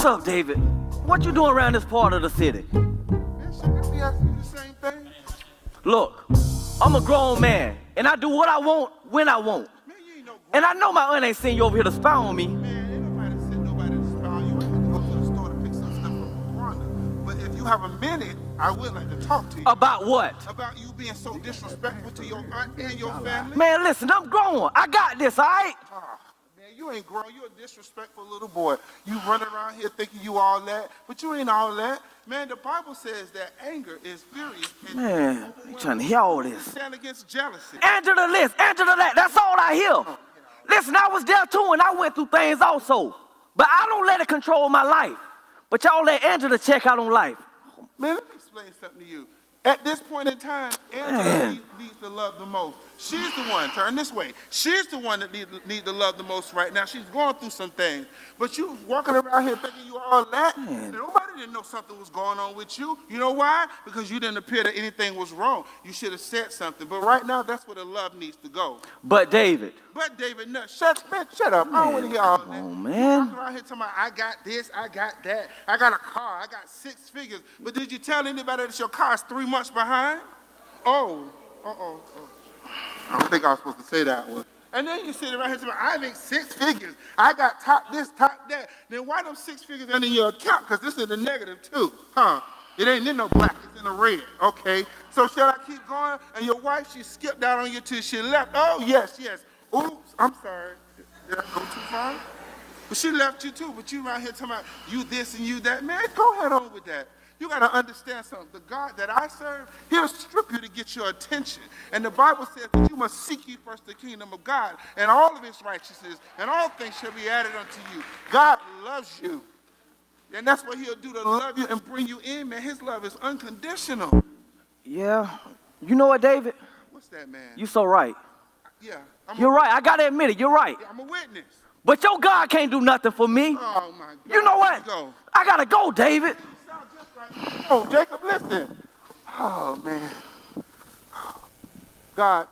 What's up, David? What you doing around this part of the city? Man, shouldn't I be asking you the same thing? Look, I'm a grown man, and I do what I want when I want. Man, you ain't no grown And I know my aunt ain't seen you over here to spy on me. man. Ain't nobody send nobody to spy on you. Have to go to the store to pick some stuff from Rwanda. But if you have a minute, I would like to talk to you About what? about you being so disrespectful to your aunt and your family. Man, listen, I'm grown. I got this, all right? Ah, man, you ain't grown. You're a disrespectful little boy. You run around here thinking you all that, but you ain't all that. Man, the Bible says that anger is furious. Man, you trying to hear all this. stand against jealousy. Answer the list, answer the that. That's all I hear. Listen, I was there too, and I went through things also. But I don't let it control my life. But y'all let Angela check out on life. Man, let me explain something to you. At this point in time, Angela needs, needs to love the most. She's the one, turn this way. She's the one that needs need to love the most right now. She's going through some things. But you walking around here thinking you all that. Man. Mm. Nobody didn't know something was going on with you. You know why? Because you didn't appear that anything was wrong. You should have said something. But right now, that's where the love needs to go. But David, But David, no, shut, man, shut up. I don't want to hear all that. on, You man. walking around here talking about, I got this, I got that, I got a car, I got six figures. But did you tell anybody that your car's three months behind? Oh, uh-oh. oh. I don't think I was supposed to say that one. And then you sit around here saying, I make six figures. I got top this, top that. Then why them six figures under your account? Because this is the negative too, huh? It ain't in no black, it's in the red. Okay. So shall I keep going? And your wife, she skipped out on you till she left. Oh, yes, yes. Oops, I'm sorry. Did I go too far? But she left you too, but you around here talking about you this and you that. Man, go ahead on with that. You got to understand something. The God that I serve, he'll strip you to get your attention. And the Bible says that you must seek ye first the kingdom of God and all of his righteousness, and all things shall be added unto you. God loves you. And that's what he'll do to love you and bring you in, man. His love is unconditional. Yeah. You know what, David? What's that, man? You so right. yeah, I'm You're right. I gotta admit it. You're right. I'm a witness. But your God can't do nothing for me. Oh, my God. You know what? Go. I gotta go, David. Oh, Jacob, listen. Oh, man. God,